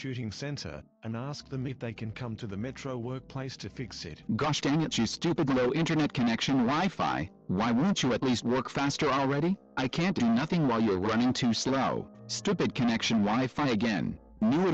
Shooting center, and ask them if they can come to the Metro workplace to fix it. Gosh dang it you stupid low internet connection Wi-Fi, why won't you at least work faster already? I can't do nothing while you're running too slow. Stupid connection Wi-Fi again. Knew